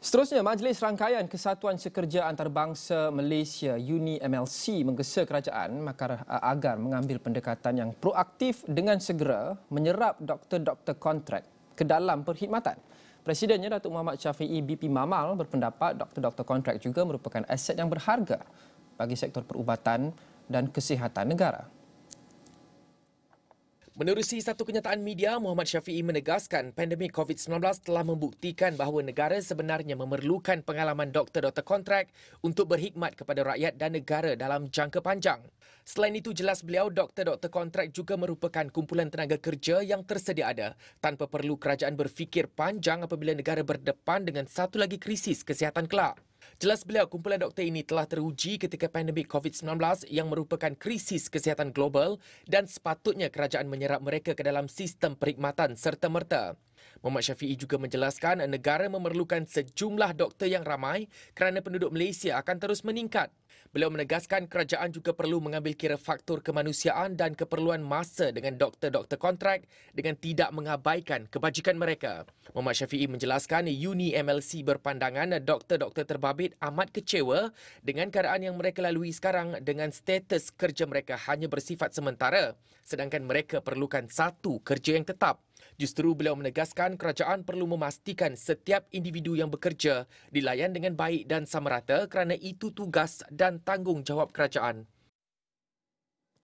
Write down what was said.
Seterusnya, Majlis Rangkaian Kesatuan Sekerja Antarabangsa Malaysia UNI MLC menggesa kerajaan agar mengambil pendekatan yang proaktif dengan segera menyerap doktor-doktor kontrak ke dalam perkhidmatan. Presidennya Datuk Muhammad Syafiee BP Mamal berpendapat doktor-doktor kontrak juga merupakan aset yang berharga bagi sektor perubatan dan kesihatan negara. Menerusi satu kenyataan media, Muhammad Syafiee menegaskan pandemik COVID-19 telah membuktikan bahawa negara sebenarnya memerlukan pengalaman doktor-doktor kontrak untuk berkhidmat kepada rakyat dan negara dalam jangka panjang. Selain itu, jelas beliau doktor-doktor kontrak juga merupakan kumpulan tenaga kerja yang tersedia ada tanpa perlu kerajaan berfikir panjang apabila negara berdepan dengan satu lagi krisis kesihatan kelak. Jelas beliau kumpulan doktor ini telah teruji ketika pandemik COVID-19 yang merupakan krisis kesihatan global dan sepatutnya kerajaan menyerap mereka ke dalam sistem perkhidmatan serta-merta. Muhammad Syafiee juga menjelaskan negara memerlukan sejumlah doktor yang ramai kerana penduduk Malaysia akan terus meningkat. Beliau menegaskan kerajaan juga perlu mengambil kira faktor kemanusiaan dan keperluan masa dengan doktor-doktor kontrak dengan tidak mengabaikan kebajikan mereka. Muhammad Syafiee menjelaskan Uni MLC berpandangan doktor-doktor terbabit amat kecewa dengan keadaan yang mereka lalui sekarang dengan status kerja mereka hanya bersifat sementara sedangkan mereka perlukan satu kerja yang tetap. Justru beliau menegaskan kerajaan perlu memastikan setiap individu yang bekerja dilayan dengan baik dan sama rata kerana itu tugas dan tanggungjawab kerajaan.